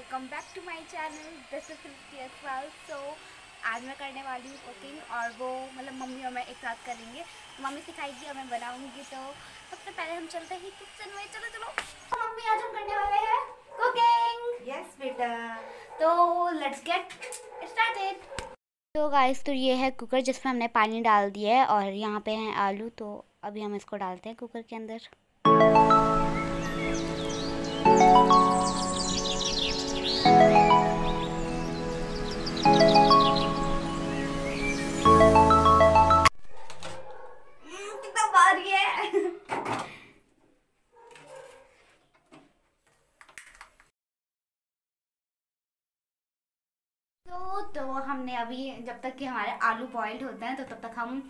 Welcome back to my channel this is fifty so आज मैं करने वाली हूँ कुकिंग और वो मतलब मम्मी और मैं एक साथ करेंगे। तो मम्मी सिखाएगी और मैं बनाऊँगी। तो सबसे पहले हम चलते हैं किचन में। चलो चलो। तो मम्मी आज हम करने वाले हैं कुकिंग यस बेटा। तो लेट्स गेट स्टार्टेड तो गाइस तो ये है कुकर जिसमें हमने पानी डाल दिया है और यहाँ पे हैं आलू। तो अभी हम इसको डालते हैं कुकर के अंदर। हमने अभी जब तक कि हमारे आलू बॉइल्ड होते हैं तो तब तक हम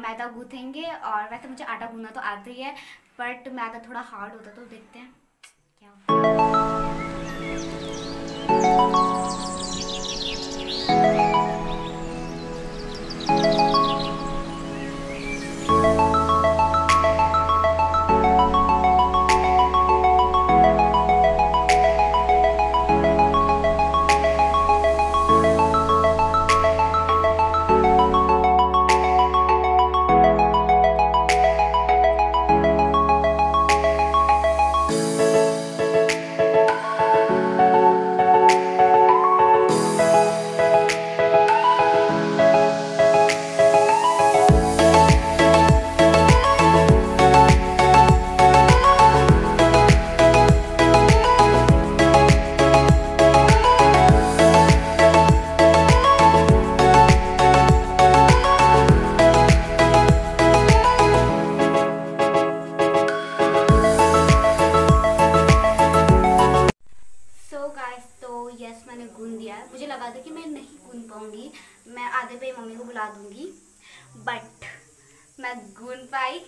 मैदा गूँथेंगे और वैसे मुझे आटा गूँधना तो आता ही है बट मैदा थोड़ा हार्ड होता है तो देखते हैं क्या दूँगी बट मैं गूंद पाई।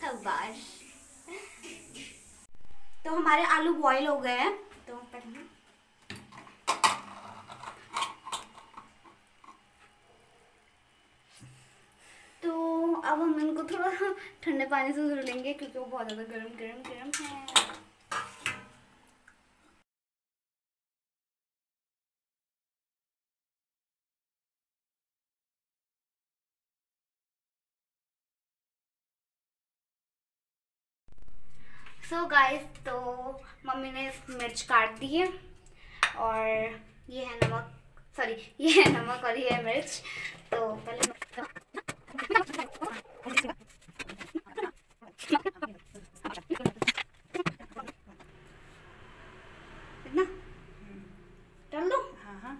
शाबाश। तो हमारे आलू बॉईल हो गए हैं। तो तो अब हम इनको थोड़ा ठंडे पानी से धुल लेंगे क्योंकि वो बहुत ज़्यादा गर्म गर्म गर्म है। सो so गाइस तो मम्मी ने मिर्च काट दी है और ये है नमक सॉरी ये है नमक और ये है मिर्च। तो पहले इतना डाल दो हाँ हाँ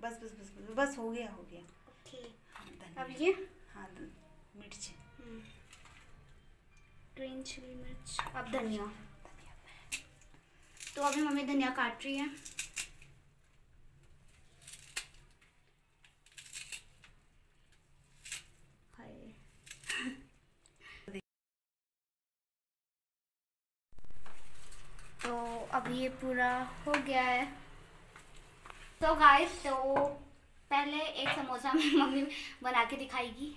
बस बस बस बस बस हो गया हो गया ठीक हाँ, अब धनिया ये हाँ ध- मिर्च ग्रीन चिली मिर्च अब धनिया। तो अभी मम्मी धनिया काट रही है। तो अब ये पूरा हो गया है। तो गाइस तो पहले एक समोसा मम्मी बना के दिखाएगी।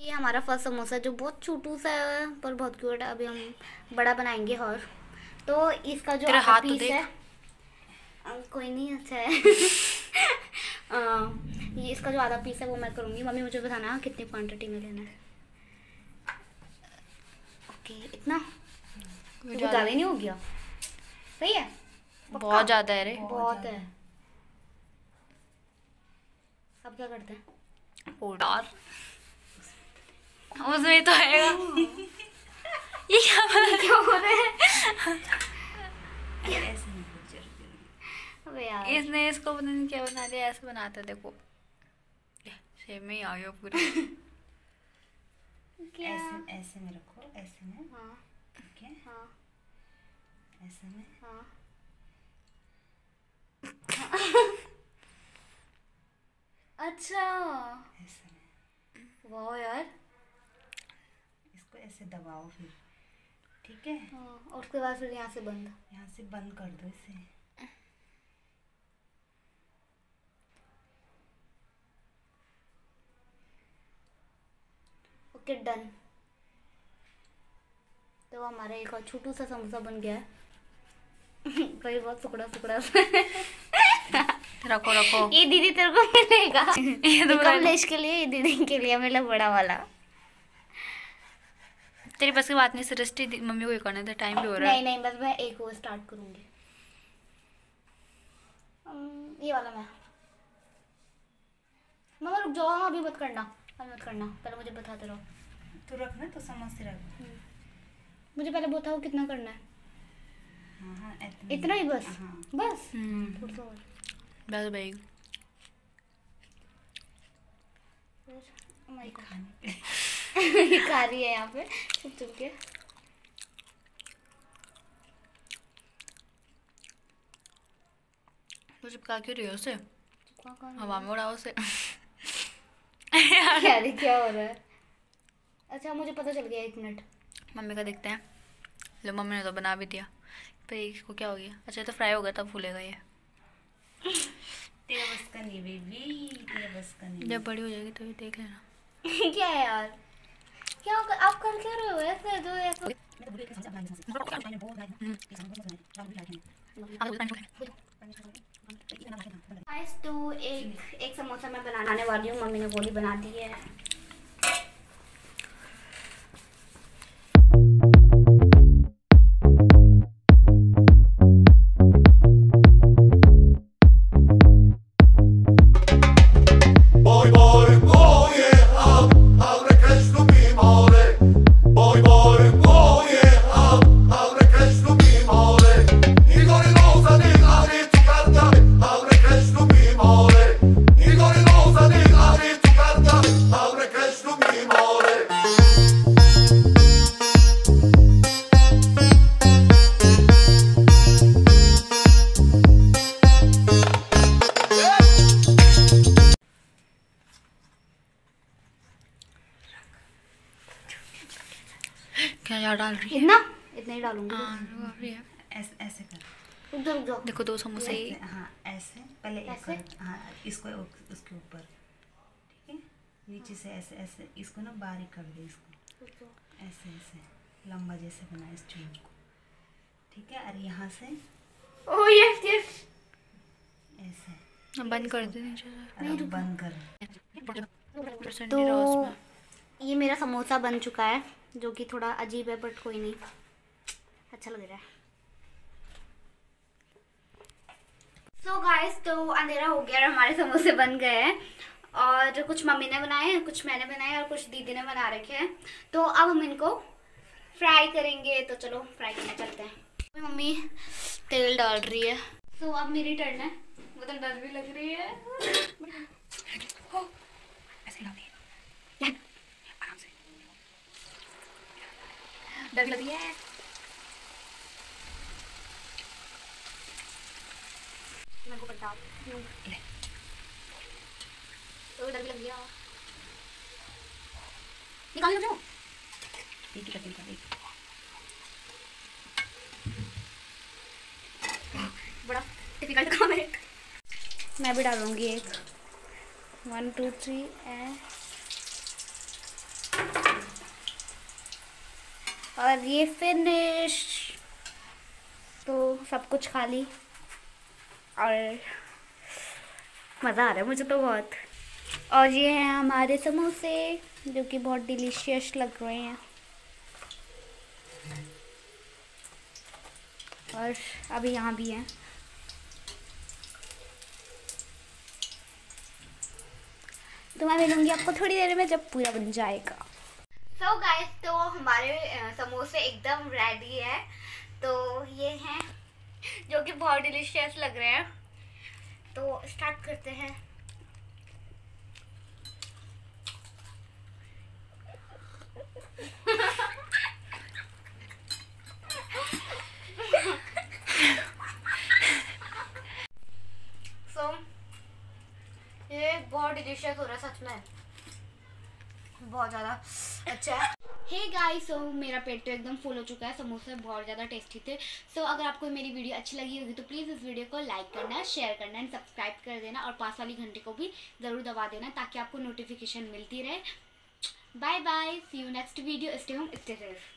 ये हमारा फ़र्स्ट समोसा जो बहुत छोटू सा है पर बहुत क्यूट है। अभी हम बड़ा बनाएँगे और। तो इसका जो हाथ तो पीस है कोई नहीं अच्छा है। ये इसका जो आधा पीस है वो मैं करूँगी। मम्मी मुझे बताना कितनी क्वांटिटी में लेना है। ओके इतना? तो ज़्यादा नहीं हो गया। सही है? बहुत ज़्यादा है रे। बहुत है। अब क्या करते हैं? यार उसमें तो आएगा ये क्या बना क्या हो? रहा है। इसने इसको पता नहीं क्या बना दिया ऐसे बनाता है, देखो। शेप में ही आ गया पूरे क्या ऐसे ऐसे में रखो ऐसे में हाँ ठीक है हाँ ऐसे में हाँ अच्छा ऐसे में वाह यार इसको ऐसे दबाओ फिर। ठीक है? हाँ, और उसके बाद फिर यहाँ से बंद। यहाँ से बंद कर दो इसे। ओके डन तो हमारा एक और छोटू सा समोसा बन गया है। कई बहुत टुकड़ा टुकड़ा रखो रखो। ये दीदी तेरे को मिलेगा। ये तो कमलेश के लिए ये दीदी के लिए मिला बड़ा वाला। तेरी बस की बात नहीं सृष्टि मम्मी को ये करने दे टाइम भी हो रहा है। नहीं नहीं बस मैं एक वो स्टार्ट करूँगी। ये वाला मैं। मम्मा रुक जाओ अभी मत करना अभी मत करना पहले मुझे बताते रहो। तो रखना तो समोसे रख मुझे पहले बताओ कितना करना है। हाँ हाँ इतना इतना ही बस? हाँ। बस? हम्म, सा बस भाई। ये खा रही है यहाँ पे चुप चुप के। तो चिपका क्यों रही हो उसे? हवा में उड़ाओ उसे। है? क्या रे क्या हो रहा है? अच्छा मुझे पता चल गया एक मिनट। मम्मी का देखते हैं। लो मम्मी ने तो बना भी दिया। पर इसको क्या हो गया? अच्छा तो फ्राई हो गया तब फूलेगा ये। तेरा बस का नहीं बेबी तेरा बस का नहीं। जब बड़ी हो जाएगी तो ये देख लेना। क्या है यार? क्या कर, आप कर क्या रहे हो? ऐसे जो ऐसे तो तो एक एक समोसा मैं बनाने वाली हूँ। मम्मी ने गोली बना दी है। यार डाल रही है। इतना? इतना ही डालूँगी। हाँ है। ऐसे ऐसे कर। रुक जाओ। देखो दो समोसे ऐसे हाँ। ऐसे पहले एक ऐसे? कर हाँ इसको उसके ऊपर। ठीक है? नीचे से ऐसे ऐसे इसको ना बारीक कर दे इसको। ऐसे ऐसे लंबा जैसे बना इस चूज़ को। ठीक है? और यहाँ से? ओह यस यस ऐसे। बंद कर दे अब बंद कर। तो नहीं ये मेरा समोसा बन चुका है। जो कि थोड़ा अजीब है बट कोई नहीं। अच्छा लग रहा है। सो so गाइस तो अंधेरा हो गया और हमारे समोसे बन गए हैं। और कुछ मम्मी ने बनाए हैं, कुछ मैंने बनाए और कुछ दीदी ने बना रखे हैं। तो अब हम इनको फ्राई करेंगे। तो चलो फ्राई करने चलते हैं। मम्मी तेल डाल रही है। तो अब मेरी टर्न है। वो तो डर भी लग रही है ऐसे हिला दिए आराम से डर लग रही है मेरे को बता यूँ। ले तो डर लग गया निकाल लो जाओ एक ही करके निकाल एक बड़ा डिफ़िकल्ट काम है मैं भी डालूँगी एक वन टू थ्री एंड और ये फिनिश तो सब कुछ खा ली और मज़ा आ रहा है मुझे तो बहुत। और ये हैं हमारे समोसे, जो कि बहुत डिलीशियस लग रहे हैं। और अभी यहाँ भी हैं। तो मैं मिलूँगी आपको थोड़ी देर में जब पूरा बन जाएगा सो so गाइस तो हमारे अ, समोसे एकदम रेडी है। तो ये हैं, जो कि बहुत डिलीशियस लग रहे हैं। तो स्टार्ट करते हैं। सो ये बहुत डिलीशियस हो रहा है, सच में। बहुत ज़्यादा अच्छा है। हे गाइस सो मेरा पेट तो एकदम फुल हो चुका है समोसे बहुत ज़्यादा टेस्टी थे। सो so, अगर आपको मेरी वीडियो अच्छी लगी होगी तो प्लीज़ इस वीडियो को लाइक करना शेयर करना एंड सब्सक्राइब कर देना और पास वाली घंटे को भी ज़रूर दबा देना ताकि आपको नोटिफिकेशन मिलती रहे। Bye bye see you next video stay home stay safe